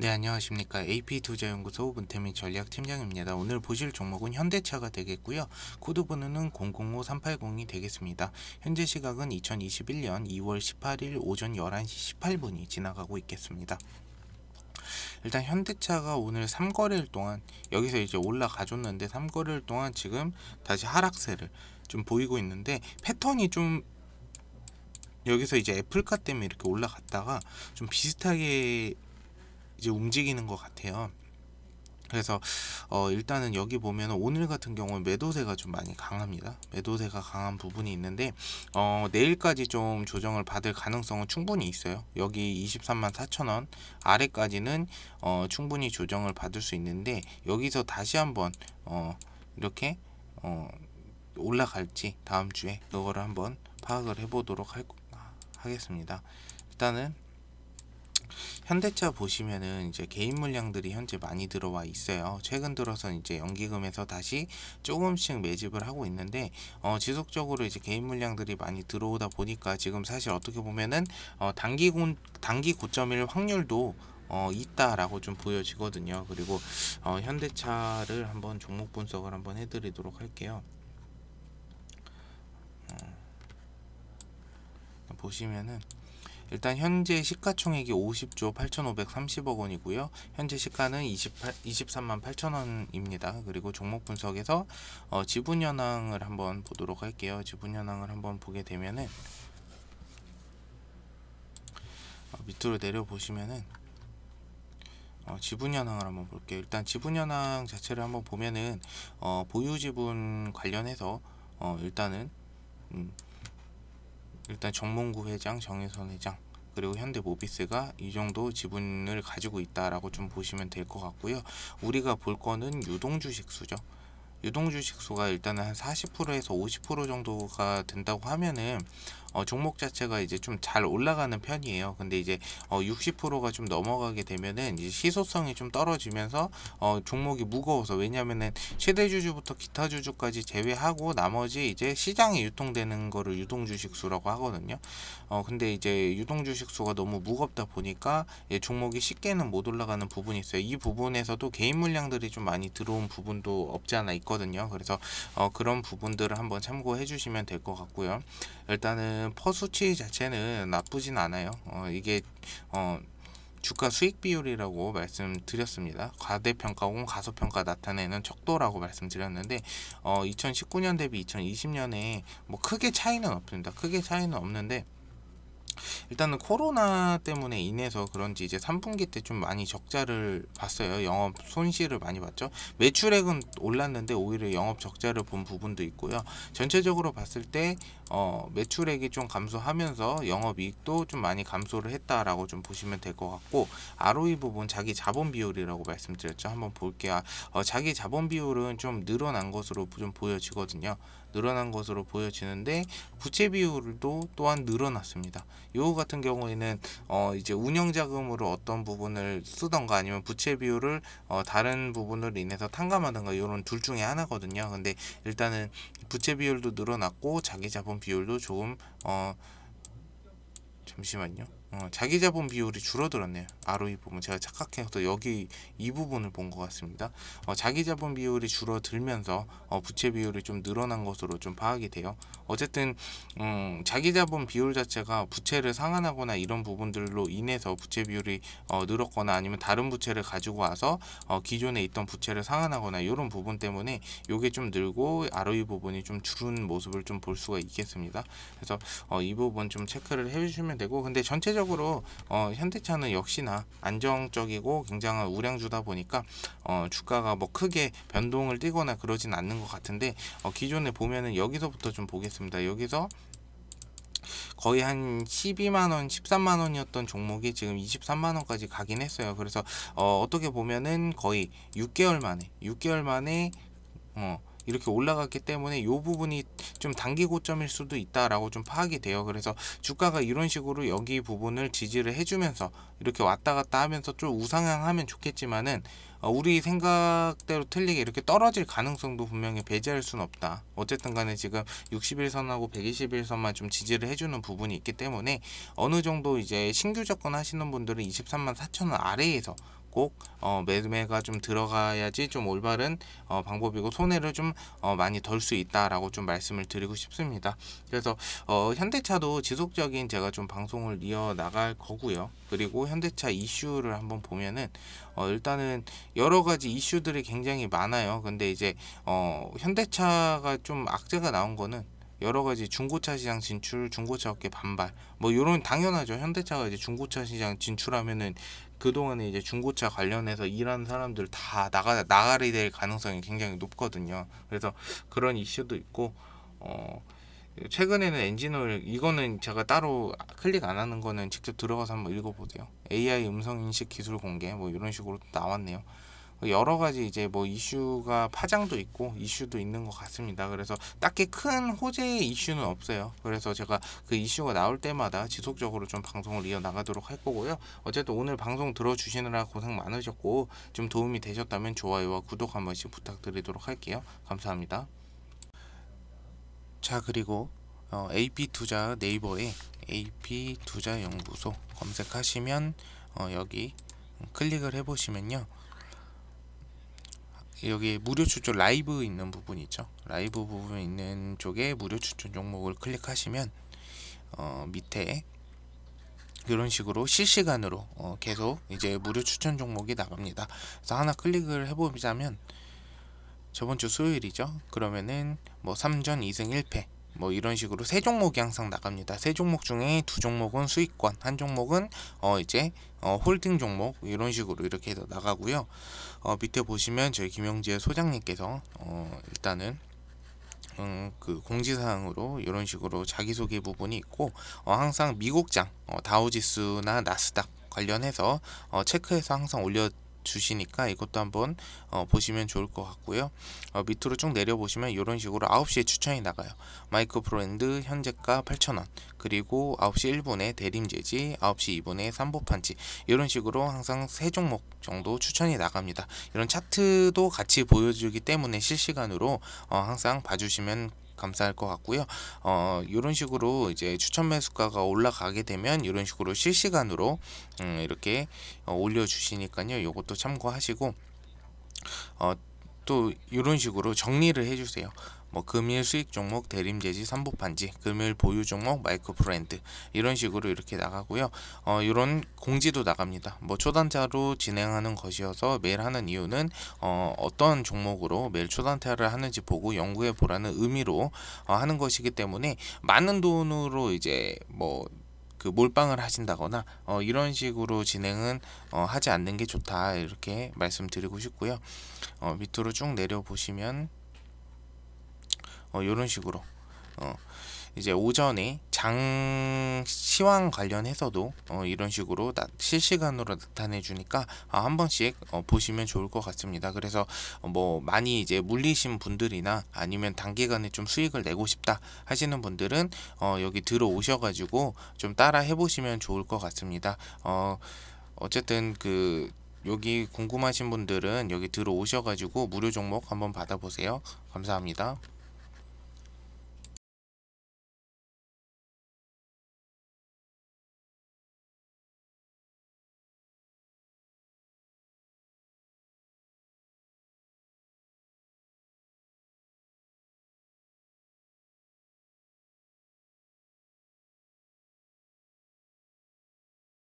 네 안녕하십니까 AP투자연구소 문태민 전략팀장입니다. 오늘 보실 종목은 현대차가 되겠고요. 코드번호는 005380이 되겠습니다. 현재 시각은 2021년 2월 18일 오전 11시 18분이 지나가고 있겠습니다. 일단 현대차가 오늘 3거래일 동안 여기서 이제 올라가 줬는데 3거래일 동안 지금 다시 하락세를 좀 보이고 있는데 패턴이 좀 여기서 이제 애플카 때문에 이렇게 올라갔다가 좀 비슷하게 이제 움직이는 것 같아요. 그래서 어 일단은 여기 보면 오늘 같은 경우는 매도세가 좀 많이 강합니다. 매도세가 강한 부분이 있는데 어 내일까지 좀 조정을 받을 가능성은 충분히 있어요. 여기 23만 4천 원 아래까지는 어 충분히 조정을 받을 수 있는데 여기서 다시 한번 어 이렇게 어 올라갈지 다음 주에 그거를 한번 파악을 해보도록 할, 하겠습니다. 일단은 현대차 보시면은 이제 개인 물량들이 현재 많이 들어와 있어요. 최근 들어서 이제 연기금에서 다시 조금씩 매집을 하고 있는데 어, 지속적으로 이제 개인 물량들이 많이 들어오다 보니까 지금 사실 어떻게 보면은 어, 단기 고 단기 고점일 확률도 어, 있다라고 좀 보여지거든요. 그리고 어, 현대차를 한번 종목 분석을 한번 해드리도록 할게요. 어, 보시면은 일단 현재 시가총액이 50조 8,530억 원이고요. 현재 시가는 28, 23만 8천 원입니다. 그리고 종목 분석에서 어, 지분 현황을 한번 보도록 할게요. 지분 현황을 한번 보게 되면은 어, 밑으로 내려 보시면은 어, 지분 현황을 한번 볼게요. 일단 지분 현황 자체를 한번 보면은 어, 보유 지분 관련해서 어, 일단은 음, 일단 정몽구 회장, 정혜선 회장 그리고 현대모비스가 이 정도 지분을 가지고 있다라고 좀 보시면 될 것 같고요. 우리가 볼 거는 유동주식수죠. 유동주식수가 일단은 한 40%에서 50% 정도가 된다고 하면은 어, 종목 자체가 이제 좀 잘 올라가는 편이에요. 근데 이제 어, 60%가 좀 넘어가게 되면은 이제 시소성이 좀 떨어지면서 어, 종목이 무거워서 왜냐면은 최대 주주부터 기타 주주까지 제외하고 나머지 이제 시장에 유통되는 거를 유동 주식수라고 하거든요. 어, 근데 이제 유동 주식수가 너무 무겁다 보니까 예, 종목이 쉽게는 못 올라가는 부분이 있어요. 이 부분에서도 개인 물량들이 좀 많이 들어온 부분도 없지 않아 있거든요. 그래서 어, 그런 부분들을 한번 참고해 주시면 될 것 같고요. 일단은 퍼 수치 자체는 나쁘진 않아요. 어, 이게 어, 주가 수익 비율이라고 말씀드렸습니다. 과대평가 혹은 가소평가 나타내는 척도라고 말씀드렸는데 어, 2019년 대비 2020년에 뭐 크게 차이는 없습니다. 크게 차이는 없는데 일단은 코로나 때문에 인해서 그런지 이제 3분기 때 좀 많이 적자를 봤어요. 영업 손실을 많이 봤죠. 매출액은 올랐는데 오히려 영업 적자를 본 부분도 있고요. 전체적으로 봤을 때 어, 매출액이 좀 감소하면서 영업이익도 좀 많이 감소를 했다라고 좀 보시면 될 것 같고 ROE 부분 자기 자본 비율이라고 말씀드렸죠. 한번 볼게요. 어, 자기 자본 비율은 좀 늘어난 것으로 좀 보여지거든요. 늘어난 것으로 보여지는데 부채 비율도 또한 늘어났습니다. 요 같은 경우에는 어 이제 운영 자금으로 어떤 부분을 쓰던가 아니면 부채 비율을 어 다른 부분으로 인해서 탕감하던가 이런 둘 중에 하나거든요. 근데 일단은 부채 비율도 늘어났고 자기 자본 비율도 조금 어 잠시만요. 어, 자기 자본 비율이 줄어들었네요. ROE 부분 제가 착각해서 여기 이 부분을 본 것 같습니다. 어, 자기 자본 비율이 줄어들면서 어, 부채 비율이 좀 늘어난 것으로 좀 파악이 돼요. 어쨌든 음, 자기 자본 비율 자체가 부채를 상환하거나 이런 부분들로 인해서 부채 비율이 어, 늘었거나 아니면 다른 부채를 가지고 와서 어, 기존에 있던 부채를 상환하거나 이런 부분 때문에 이게 좀 늘고 ROE 부분이 좀 줄은 모습을 좀 볼 수가 있겠습니다. 그래서 어, 이 부분 좀 체크를 해주시면 되고 근데 전체적으로 전체적으로 어, 현대차는 역시나 안정적이고 굉장한 우량주다 보니까 어, 주가가 뭐 크게 변동을 띠거나 그러진 않는 것 같은데 어, 기존에 보면은 여기서부터 좀 보겠습니다. 여기서 거의 한 12만원, 13만원이었던 종목이 지금 23만원까지 가긴 했어요. 그래서 어, 어떻게 보면은 거의 6개월 만에, 6개월 만에 어, 이렇게 올라갔기 때문에 이 부분이 좀 단기 고점일 수도 있다라고 좀 파악이 돼요. 그래서 주가가 이런 식으로 여기 부분을 지지를 해주면서 이렇게 왔다 갔다 하면서 좀 우상향하면 좋겠지만은 어, 우리 생각대로 틀리게 이렇게 떨어질 가능성도 분명히 배제할 수는 없다. 어쨌든 간에 지금 61선하고 121선만 좀 지지를 해주는 부분이 있기 때문에 어느 정도 이제 신규 접근하시는 분들은 23만 4천원 아래에서 꼭 어, 매매가 좀 들어가야지 좀 올바른 어, 방법이고 손해를 좀 어, 많이 덜 수 있다라고 좀 말씀을 드리고 싶습니다. 그래서 어, 현대차도 지속적인 제가 좀 방송을 이어 나갈 거고요. 그리고 현대차 이슈를 한번 보면은 어, 일단은 여러 가지 이슈들이 굉장히 많아요. 근데 이제 어, 현대차가 좀 악재가 나온 거는 여러 가지 중고차 시장 진출, 중고차 업계 반발, 뭐 이런 당연하죠. 현대차가 이제 중고차 시장 진출하면은 그 동안에 이제 중고차 관련해서 일하는 사람들 다 나가 나가게 될 가능성이 굉장히 높거든요. 그래서 그런 이슈도 있고 어 최근에는 엔진오일 이거는 제가 따로 클릭 안 하는 거는 직접 들어가서 한번 읽어보세요. AI 음성 인식 기술 공개 뭐 이런 식으로 나왔네요. 여러 가지 이제 뭐 이슈가 파장도 있고 이슈도 있는 것 같습니다. 그래서 딱히 큰 호재의 이슈는 없어요. 그래서 제가 그 이슈가 나올 때마다 지속적으로 좀 방송을 이어 나가도록 할 거고요. 어쨌든 오늘 방송 들어주시느라 고생 많으셨고 좀 도움이 되셨다면 좋아요와 구독 한 번씩 부탁드리도록 할게요. 감사합니다. 자 그리고 어, AP 투자 네이버에 AP 투자 연구소 검색하시면 어, 여기 클릭을 해보시면요. 여기 무료 추천 라이브 있는 부분 있죠. 라이브 부분 있는 쪽에 무료 추천 종목을 클릭하시면 어, 밑에 이런 식으로 실시간으로 어, 계속 이제 무료 추천 종목이 나갑니다. 그래서 하나 클릭을 해보자면 저번 주 수요일이죠. 그러면은 뭐 3전 2승 1패 뭐 이런 식으로 세 종목이 항상 나갑니다. 세 종목 중에 두 종목은 수익권, 한 종목은 어 이제 어 홀딩 종목 이런 식으로 이렇게 해서 나가고요. 어 밑에 보시면 저희 김영재 소장님께서 어 일단은 음, 그 공지사항으로 이런 식으로 자기소개 부분이 있고 어, 항상 미국장 어, 다우지수나 나스닥 관련해서 어, 체크해서 항상 올려 주시니까 이것도 한번 어, 보시면 좋을 것 같고요. 어, 밑으로 쭉 내려보시면 이런 식으로 9시에 추천이 나가요. 마이크 브랜드 현재가 8,000원 그리고 9시 1분에 대림제지 9시 2분에 삼보판치 이런 식으로 항상 세 종목 정도 추천이 나갑니다. 이런 차트도 같이 보여주기 때문에 실시간으로 어, 항상 봐주시면 감사할 것 같고요. 어, 이런 식으로 이제 추천 매수가가 올라가게 되면 이런 식으로 실시간으로 음, 이렇게 어, 올려주시니까요. 이것도 참고하시고 어, 또 이런 식으로 정리를 해주세요. 뭐 금일 수익 종목 대림 제지 삼보판지 금일 보유 종목 마이크 브랜드 이런 식으로 이렇게 나가고요 어 이런 공지도 나갑니다 뭐 초단타로 진행하는 것이어서 매일 하는 이유는 어 어떤 종목으로 매일 초단타를 하는지 보고 연구해 보라는 의미로 어 하는 것이기 때문에 많은 돈으로 이제 뭐 그 몰빵을 하신다거나 어, 이런 식으로 진행은 어, 하지 않는 게 좋다 이렇게 말씀드리고 싶고요. 어, 밑으로 쭉 내려 보시면 어, 이런 식으로 어, 이제 오전에 장 시황 관련해서도 어, 이런 식으로 나, 실시간으로 나타내 주니까 아, 한 번씩 어, 보시면 좋을 것 같습니다. 그래서 어, 뭐 많이 이제 물리신 분들이나 아니면 단기간에 좀 수익을 내고 싶다 하시는 분들은 어, 여기 들어오셔 가지고 좀 따라 해보시면 좋을 것 같습니다. 어, 어쨌든 그 여기 궁금하신 분들은 여기 들어오셔 가지고 무료 종목 한번 받아보세요. 감사합니다.